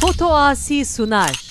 Foto Asi sunar.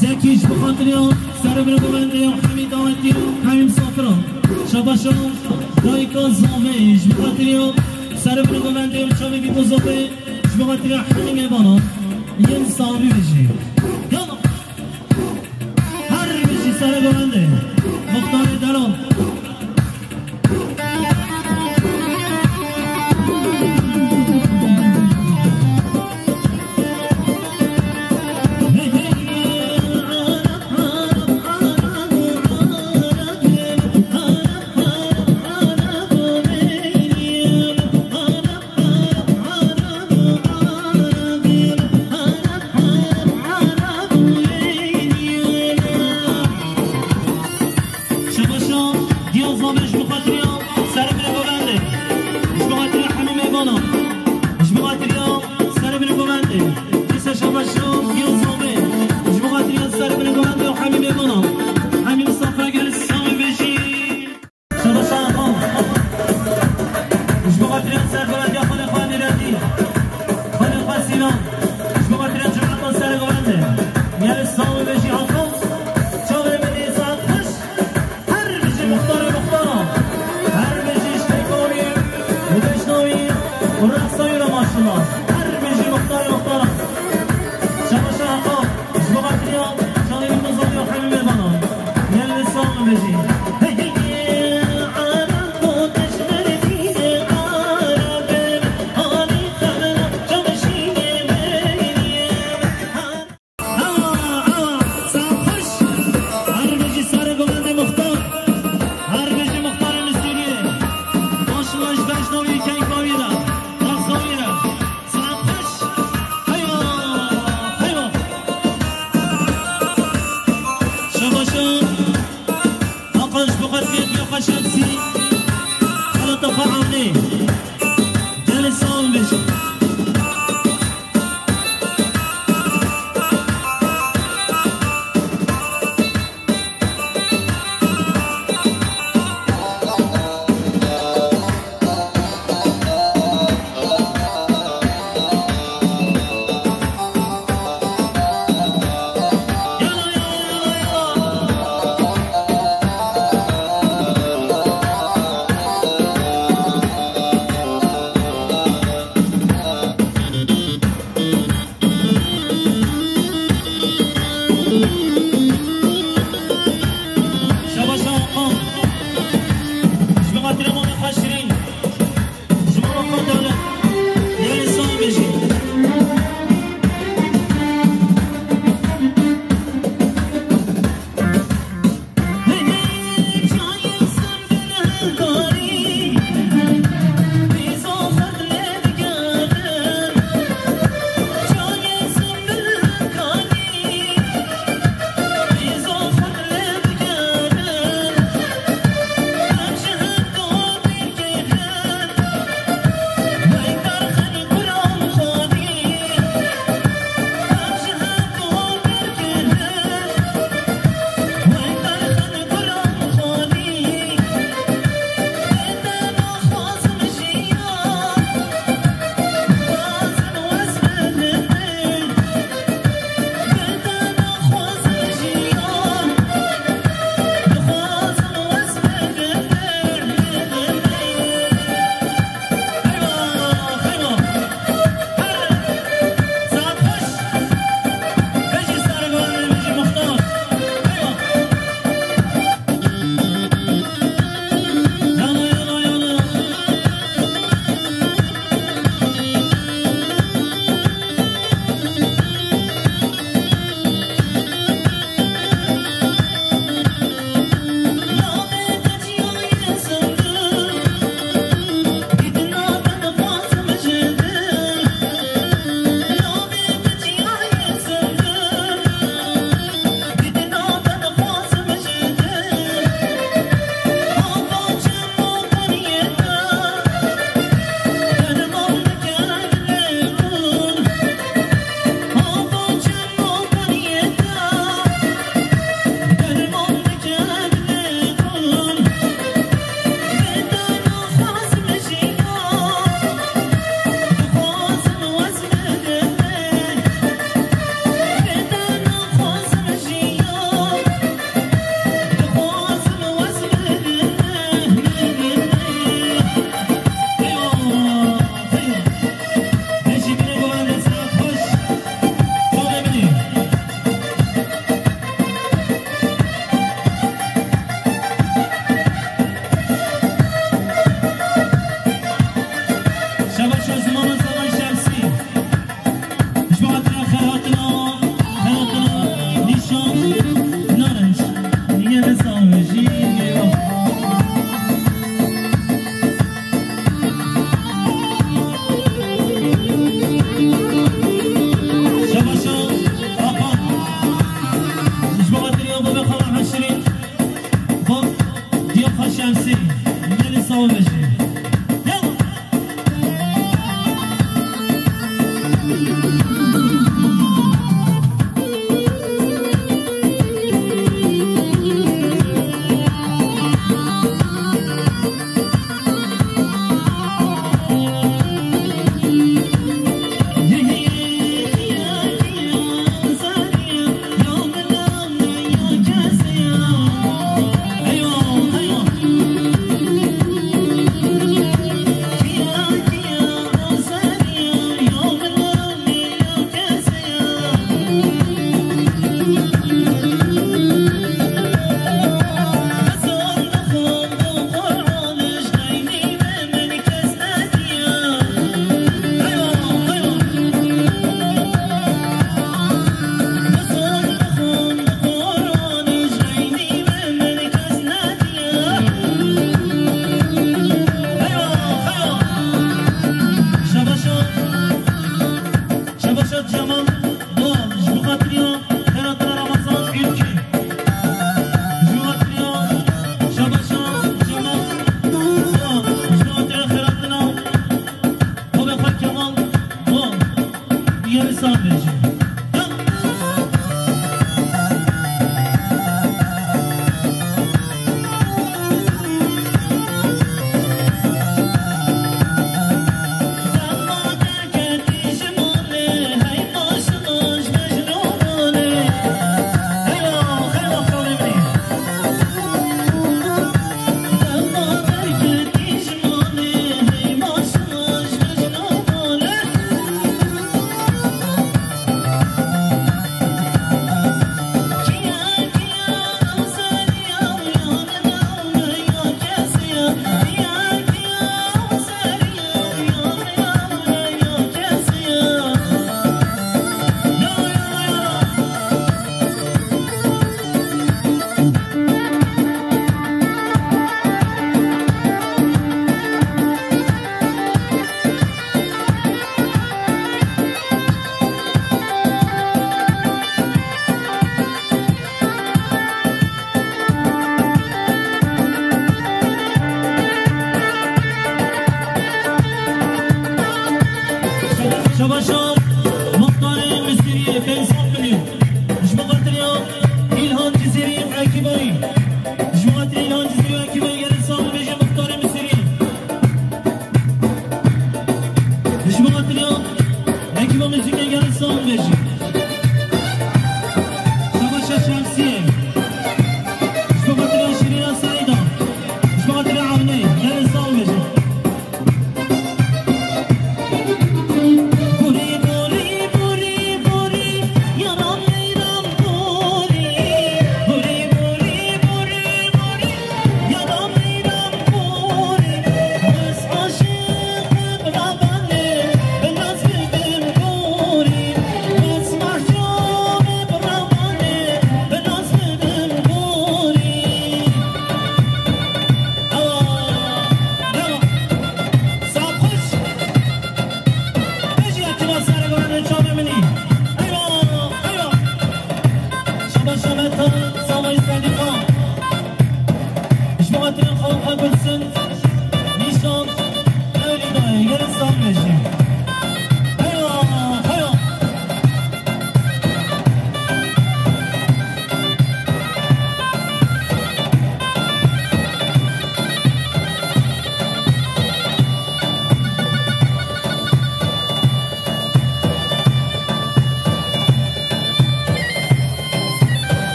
زکیش بخاطر یا سر بر ببنده یا همین دعوتی یا همین مسافرا شبا شو دایکا زامش بخاطر یا سر بر ببنده یا چاوی بی بزافه بخاطر یا همین میبانا یه انسانی بشی یالا هر بشی سر ببنده مختار دلال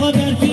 kadar